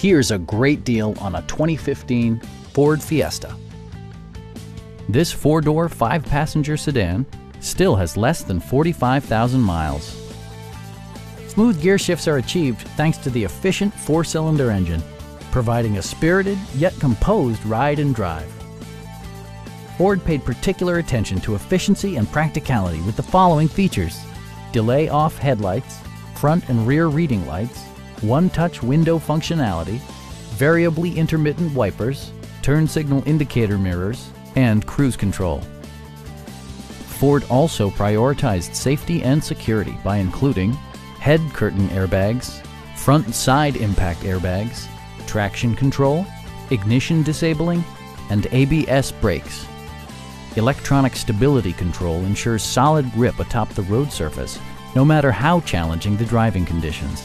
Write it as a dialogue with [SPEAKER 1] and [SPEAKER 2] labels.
[SPEAKER 1] Here's a great deal on a 2015 Ford Fiesta. This four-door, five-passenger sedan still has less than 45,000 miles. Smooth gear shifts are achieved thanks to the efficient four-cylinder engine, providing a spirited yet composed ride and drive. Ford paid particular attention to efficiency and practicality with the following features. Delay off headlights, front and rear reading lights, one-touch window functionality, variably intermittent wipers, turn signal indicator mirrors, and cruise control. Ford also prioritized safety and security by including head curtain airbags, front and side impact airbags, traction control, ignition disabling, and ABS brakes. Electronic stability control ensures solid grip atop the road surface, no matter how challenging the driving conditions.